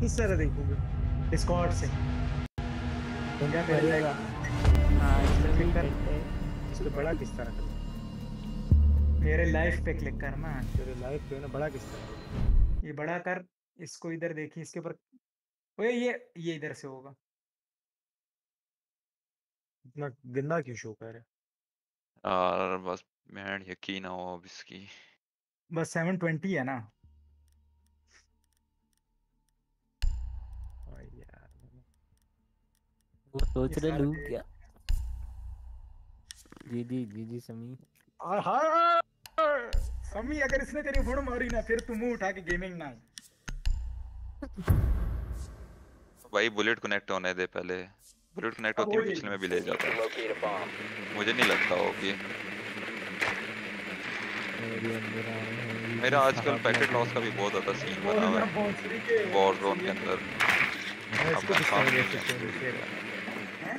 किस तरह देखोगे? डिस्कॉर्ड से। तुम क्या करेगा? हाँ इसमें भी क्लिक कर। हैं। इसको बड़ा किस तरह करूँ मेरे लाइफ पे क्लिक करना तेरे लाइफ पे ना बड़ा किस तरह ये बड़ा कर इसको इधर देखिए इसके ऊपर। ओए ये ये इधर से होगा। इतना गंदा क्यों शो कर रहा है? यार बस मैं यकीन ना हो अब इसकी। बस सेवन ट्वेंटी है ना। वो सोच रहे लू क्या? जी जी जी जी समी। समी अगर इसने तेरी फ़ोन मारी ना फिर तू मुँह उठा के गेमिंग ना। भाई बुलेट कनेक्ट होने दे पहले। बुलेट कनेक्ट होती है पिछले में भी ले जाता है. मुझे नहीं लगता होगी मेरे हैं ये मेरा आजकल पैकेट लॉस का भी बहुत ज़्यादा सीन बना हुआ है। वॉर जोन के अंदर। अब इसको मैं किस काम तरह नहीं देख सकते हैं देखिएगा हैं?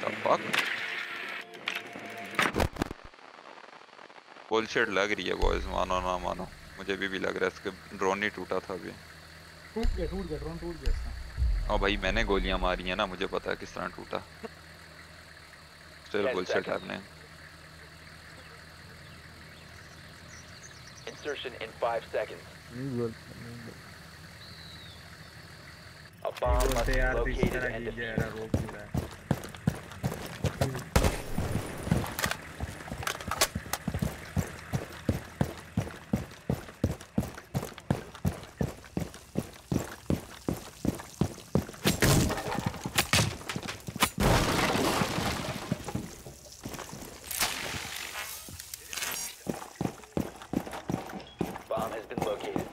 the fuck? बुलशिट लग रही है बॉयज़ मानो ना मानो. मुझे भी भी लग रहा है इसके ड्रोन नहीं टूटा था अभी. टूट गया टूट गया ड्रोन टूट गया इसका. और भाई मैंने गोलियाँ मारी हैं ना मुझे पता है किस तरह टूटा. Still bullshit. Happening Insertion in five seconds. A bomb must be located and defused. Bomb has been located.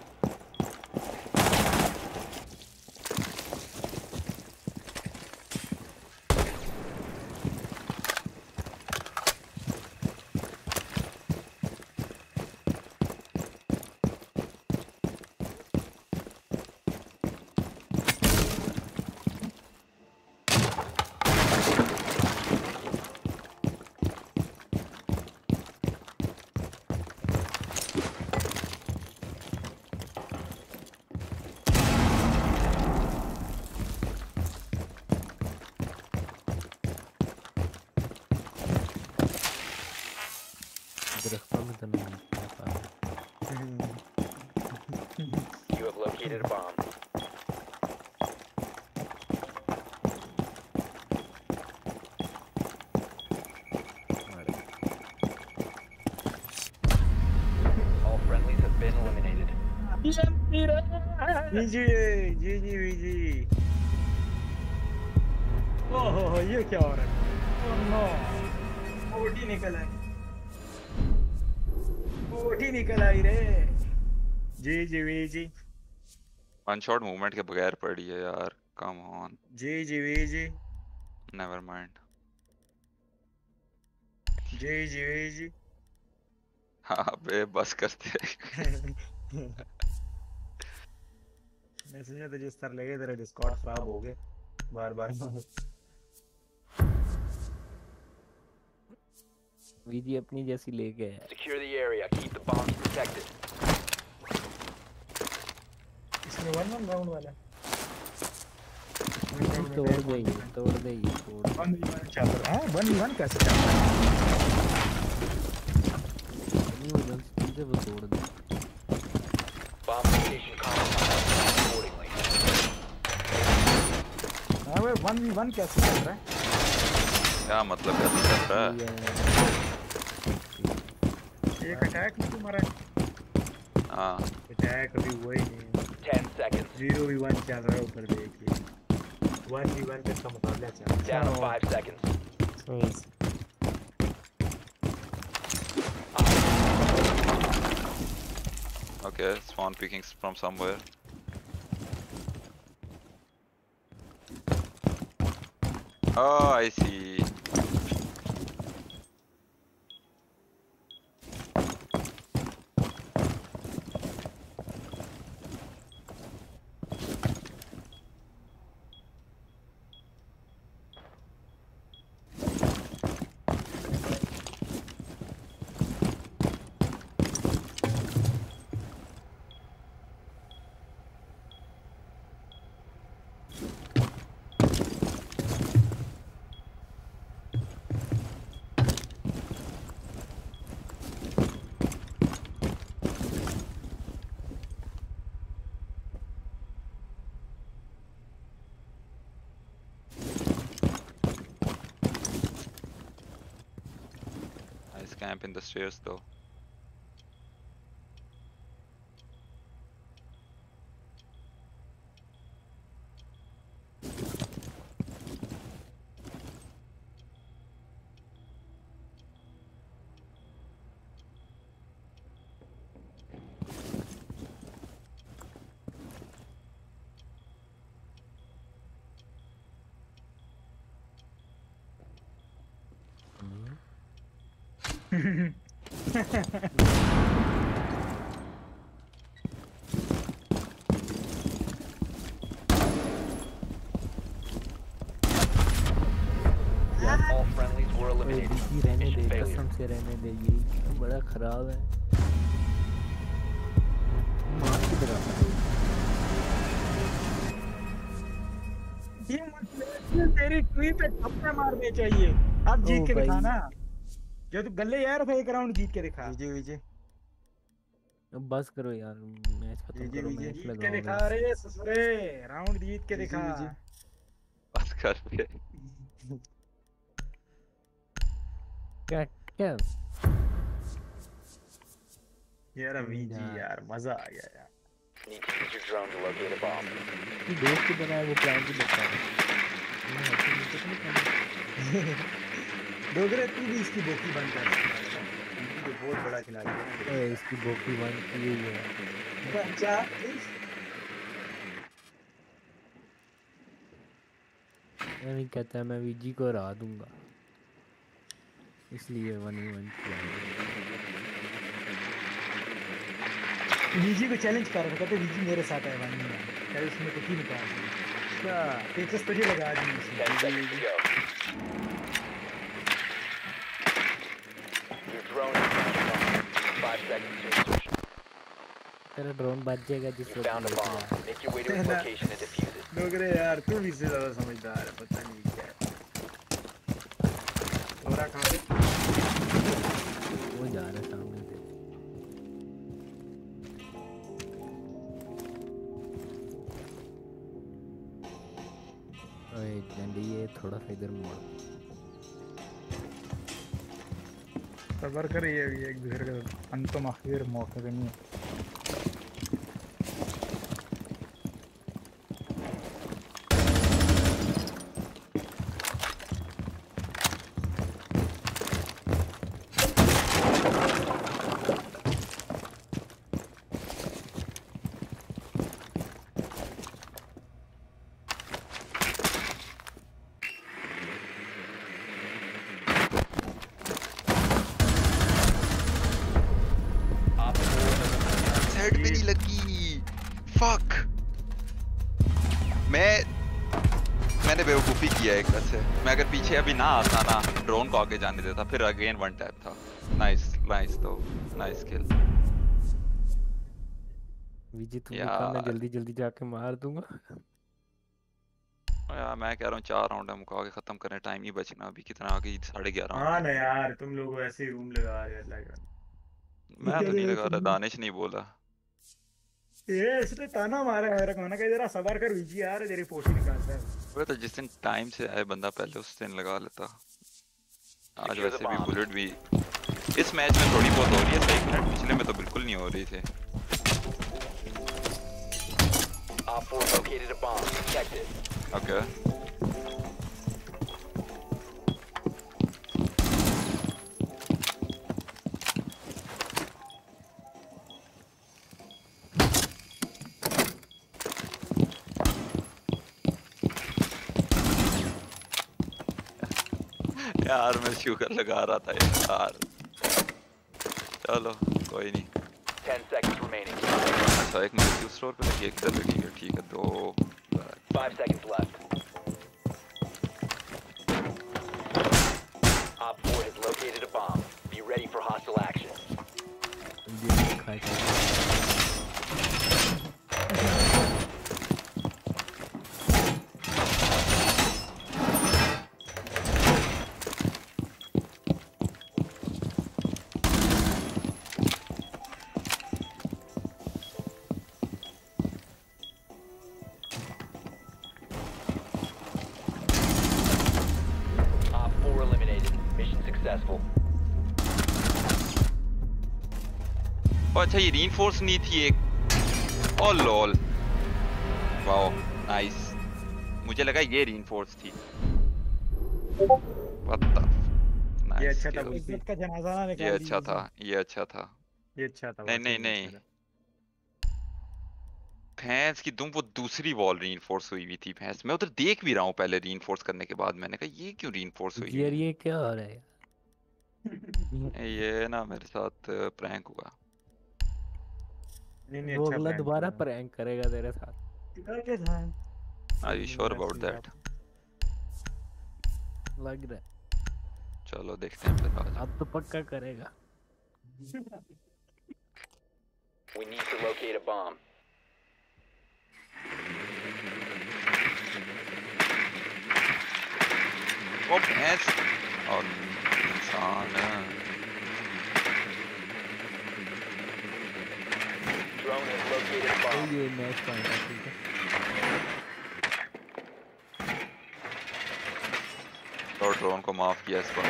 दरख्तों में तो नहीं आता You have located a bomb. All friendlies have been eliminated. Ji G G G G जी ओहो ये क्या हो रहा है ओह नो ओटी निकल आई ओटी निकल आई रे। G G G G. One shot movement के बगैर पड़ी है यार come on G G G G. Never mind G G V G. हाँ बे बस करते मैं सोचा था जिस तरह लगे तेरे डिस्कॉर्ड खराब हो गए बार बार वीजी अपनी जैसी लेके आया Secure the area. Keep the bombs protected. इसमें वन वन राउंड वाला तोड़ दे ये तोड़ दे ये तोड़ वन वन चल रहा है वन वन कैसे चल रहा है नहीं वो जल्द से वो तोड़ दे Bomb location compromised. Accordingly. हाँ भाई वन वन कैसे चल रहा है क्या मतलब कैसे चल रहा है एक अटैक में तुम्हारा हाँ अटैक अभी हुआ ही नहीं Ten seconds. Zero V one चल रहा है ऊपर देखिए वन वी वन का मुकाबला चल रहा Down to Oh. five seconds. okay spawn picking from somewhere oh I see Camp in the stairs though. बीजी रहने दे कसम से रहने दे ये बड़ा खराब है। मार की तरह ये मतलब तेरी ट्वी पे थप्पड़ मारने चाहिए। अब जीत के दिखा ना। जो तू गले यार भाई एक राउंड जीत के दिखा। विजय विजय अब बस करो यार मैच खत्म करो मैच जीत के दिखा रे ससुरे। राउंड जीत के दिखा। बस कर क्या क्या यार विजय यार। मज़ा आ गया यार दोस्त की है वो प्लान भी है तो करना। डोगरे तू भी इसकी बोकी बंद कर तो बहुत बड़ा खिलाड़ी है इसकी बोकी बंद की हुई है अच्छा मैं नहीं कहता मैं वीजी को हरा दूँगा इसलिए वन ही वन किया वीजी को चैलेंज कर रहा कहते वीजी मेरे साथ है भाई कल उसने कुछ ही निकाल अच्छा पेचस तुझे लगा दी उसने 10 seconds to go. Your drone has found a bomb. 5 seconds to insertion. तेरा ड्रोन बच जाएगा जिस वक्त it. डोगरे यार तू भी इससे ज़्यादा समझदार है थोड़ा सा इधर मोड़। सबर कर ये अभी एक दूसरे के अंतम आखिर मौके पे नहीं पीछे अभी ना आता ना। ड्रोन को आगे जाने देता फिर अगेन वन टैप था। नाइस नाइस तो नाइस किल विजी तुम मैं जल्दी जल्दी जाके मार दूँगा। यार मैं कह रहा हूँ चार राउंड है मुका के खत्म करने टाइम ही बचना अभी। कितना आगे साढ़े ग्यारह हाँ ना यार तुम लोग ऐसे ही रूम लगा रहे हो लग मैं तो नहीं लगा रहा दानिश नहीं बोला। ये इसने ताना मारा है मेरे को मैंने जरा सबर कर वीजी यार तेरी पोशी निकालता है। वो तो जिस दिन टाइम से आए बंदा पहले उस दिन लगा लेता। आज वैसे भी बुलेट भी इस मैच में थोड़ी बहुत हो रही है सही मिनट पिछले में तो बिल्कुल नहीं हो रही थी। Op 4 located a bomb. Protect it. Okay यार मैं शुगर लगा रहा था यार चलो कोई नहीं 10 seconds remaining. अच्छा एक मिनट दूसरे स्टोर पे लगी है किधर लगी है ठीक है दो 5 seconds left. Op 4 has located a bomb. Be ready for hostile action. अच्छा ये रीइंफोर्स नहीं थी एक ओ लॉल वाओ नाइस मुझे लगा ये रीइंफोर्स थी व्हाट ये अच्छा था इज़्ज़त का जनाजा ना ये अच्छा था ये अच्छा था ये अच्छा था नहीं नहीं नहीं। भैंस की दुम वो दूसरी वॉल रीइंफोर्स हुई हुई थी भैंस मैं उधर देख भी रहा हूँ पहले रीइंफोर्स करने के बाद मैंने कहा ये क्यों रीइंफोर्स हुई यार ये क्या हो रहा है है? ये ना मेरे साथ प्रैंक हुआ नहीं नहीं वो अच्छा अगला दोबारा। प्रैंक करेगा तेरे साथ। करके था? Are you sure about that लग रहा है। चलो देखते हैं फिर आज अब तो पक्का करेगा। We need to locate a bomb. ओ भैंस और इंसान Drone has located a तो bomb. ये मैच पॉइंट है ठीक है और ड्रोन को माफ़ किया इस बार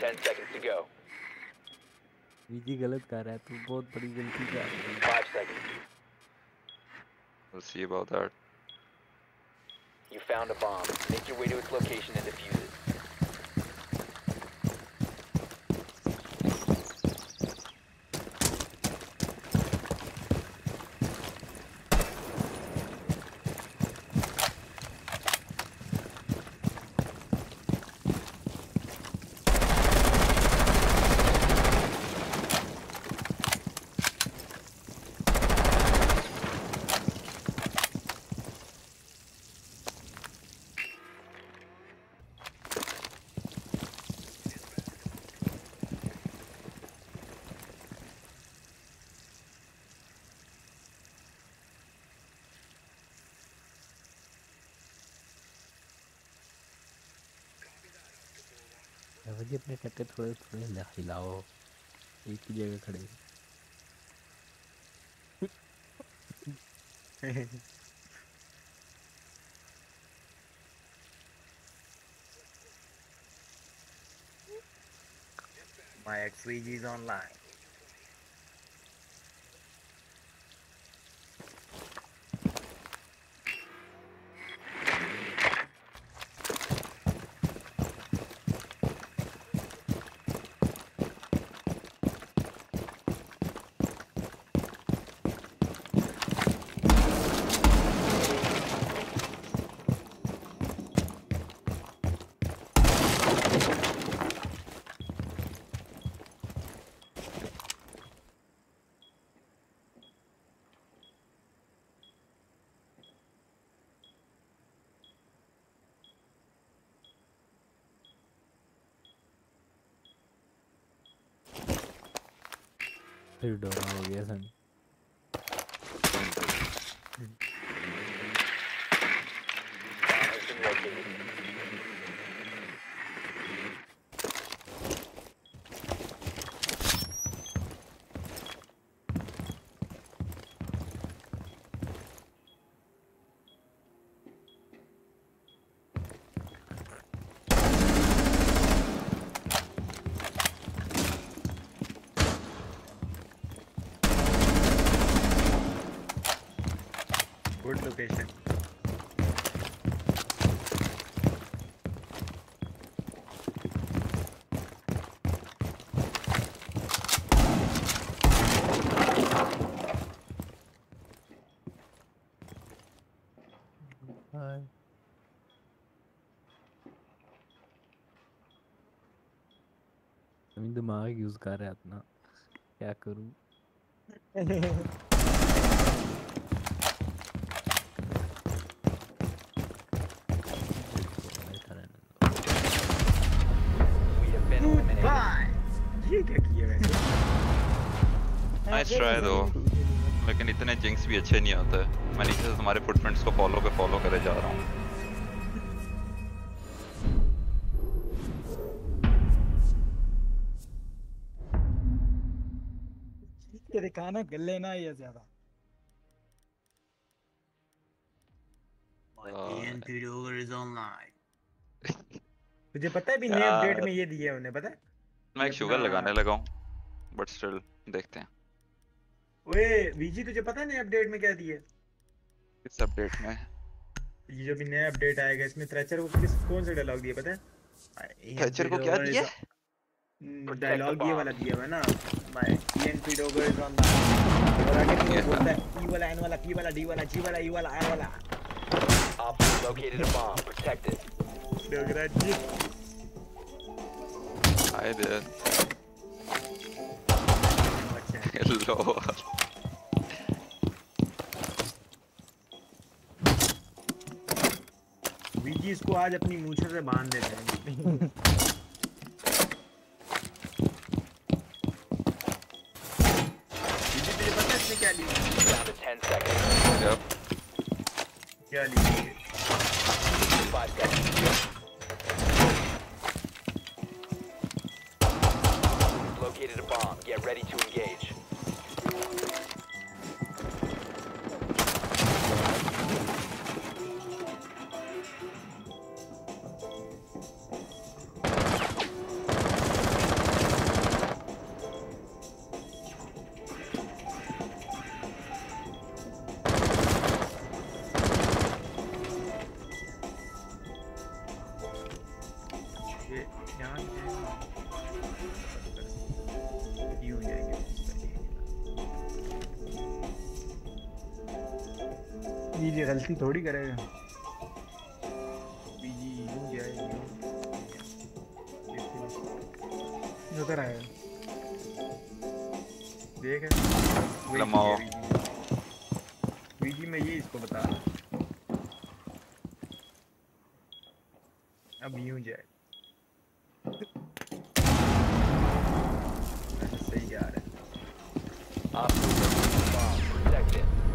Ten seconds to go. VG गलत कर रहा है तू बहुत बड़ी गलती कर रहा है Five seconds. we'll see about that found a bomb. Make your way to its location and defuse it. मुझे अपने कट्टे थोड़े थोड़े हिला- हिलाओ एक ही जगह खड़े। My XVG is online. फिर डोरा हो गया location. दिमाग यूज़ कर रहा था अपना। क्या करूँ? नाइस ट्राई दो लेकिन इतने जिंक्स भी अच्छे नहीं होते मैं नीचे से तुम्हारे फुटप्रिंट्स को फॉलो पे फॉलो करे जा रहा हूँ। के दिखाना गले ना ये ज़्यादा। Online. तुझे पता है भी नए अपडेट में ये है उन्हें पता है? मैं एक शुगर लगाने लगा हूँ बट स्टिल देखते हैं। ओए वीजी तुझे पता है नए अपडेट में क्या दिया इस अपडेट में। ये जो भी नया अपडेट आएगा इसमें थ्रेचर को किस कौन सा डायलॉग दिया पता है? थैचर को क्या दिया? डायलॉग ये वाला दिया हुआ है ना? माय ईएन पिडोगर इज़ ऑन द और आगे तो बोलता है ई वाला एन वाला पी वाला डी वाला जी वाला ई वाला आई वाला। Op 4 located a bomb. Protect it. जी। हाय देयर अच्छा हेलो इसको आज अपनी मूछों से बाँध देते हैं। गलती थोड़ी करेगा बीजी यूँ उधर आएगा देख लमाओ। बीजी। में ये इसको बता अब यूँ जाए सही जा रहा है Op 4 located a bomb.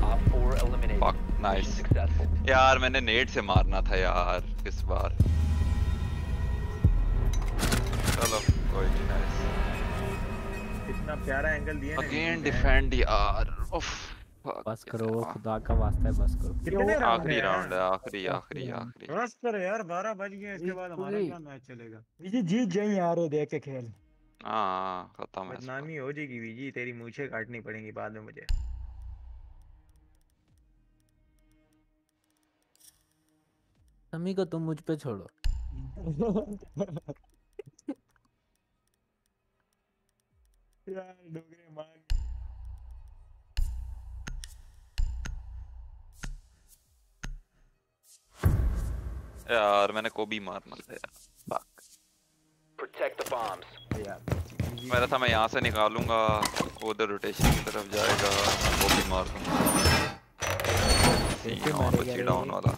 Op 4 eliminated. Fuck, nice. यार मैंने नेट से मारना था यार इस बार। चलो कोई नहीं नाइस कितना प्यारा एंगल दिया ना। अगेन डिफेंड यार उफ बस करो वो खुदा का वास्ता है बस करो। कितने आखिरी राउंड है आखिरी आखिरी आखिरी। बस करो यार बारह बज गए इसके बाद हमारा क्या मैच चलेगा? विजी जीत जाए यार देख के खेल। हाँ खत्म है बदनामी हो जाएगी विजी तेरी मूछें काटनी पड़ेंगी बाद में मुझे। समी को तुम मुझ पे छोड़ो यार डोगरे मान यार मैंने को भी मारना था यार Fuck. Protect the bombs. यार मेरा था मैं यहाँ से निकालूँगा वो उधर रोटेशन की तरफ़ जाएगा भी मार दूँगा मारेगा बची रे? डाउन वाला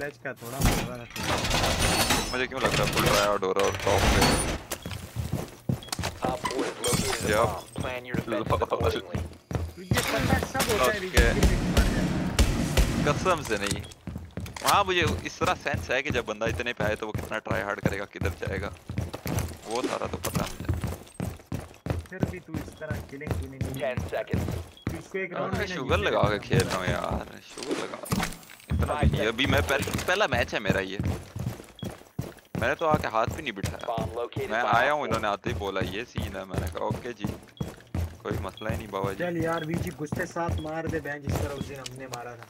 उसको स्लैच का थोड़ा मज़ा रखना मुझे क्यों लग रहा है फुल ट्राई आउट हो रहा है और टॉप पे Op 4 has located a Yep. bomb. Plan your defenses Lol. accordingly. तुझे पता सब होता है Okay. विजी फिर भी मर जाता कसम से नहीं हाँ मुझे इस तरह सेंस है कि जब बंदा इतने पे आए तो वो कितना ट्राई हार्ड करेगा किधर जाएगा वो सारा तो पता है मुझे फिर भी तू इस तरह किलिंग क्यों नहीं 10 seconds. तू इसको एक राउंड मैं शुगर लगा के खेल रहा हूँ यार शुगर लगा रहा। इतना भी नहीं है अभी मैं पहल, पहला मैच है मेरा ये। मैंने तो आके हाथ भी नहीं बिठाया। मैं आया हूँ इन्होंने आते ही बोला ये सीन है मैंने कहा ओके जी कोई मसला ही नहीं बाबा जी। चल यार बीजी गुस्से साथ मार दे बेंच इस तरह उस दिन हमने मारा था।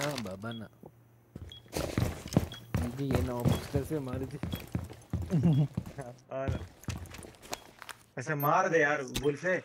हाँ बाबा ना। मुझे ये ना ऑब्स्टर से मारी और ऐसे मार दे यार बुल से। देख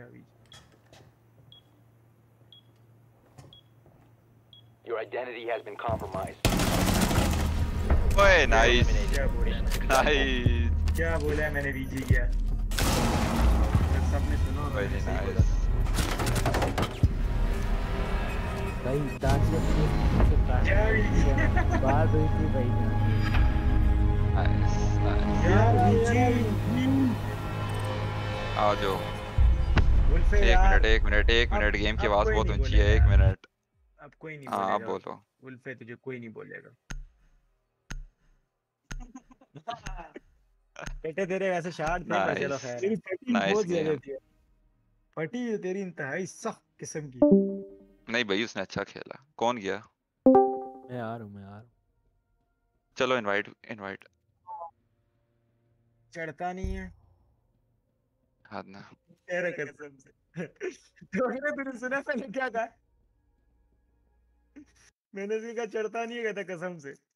क्या बीजी Your identity has been compromised. ओए नाइस क्या बोला है मैंने? नाइस क्या बोला है मैंने बीजी किया सबने सुना होगा, वेरी मैंने सही बोला नाइस भाई दांत से मुझे काट क्या भी? बात हुई थी भाई नाइस नाइस यार बीजी आ जाओ वुल्फे एक मिनट एक मिनट एक मिनट गेम की आवाज़ बहुत नहीं ऊँची है एक मिनट। अब कोई नहीं हाँ आप बोलेगा। बोलो। वुल्फे तुझे कोई नहीं बोलेगा। बेटे तेरे वैसे शार्ट थे पर चलो खैर। तेरी फटी बहुत ज़्यादा थी। फटी है तेरी इंतहाई सख्त किस्म की। नहीं भाई उसने अच्छा खेला। कौन गया? मैं आ रहा हूँ मैं आ रहा चलो इनवाइट इनवाइट चढ़ता नहीं है। हाथ ना कसम से? तो मैंने सुना मैंने क्या कहा? मैंने उसके कहा, चढ़ता नहीं है, कहता कसम से।